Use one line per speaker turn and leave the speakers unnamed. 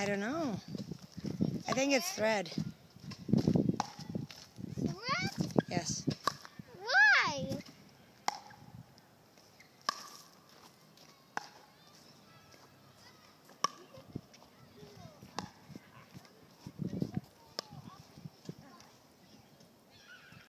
I don't know. I think it's thread.